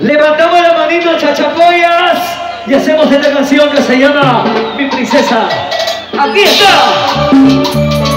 Levantamos la manito, chachapoyas, y hacemos esta canción que se llama Mi Princesa. ¡Aquí está!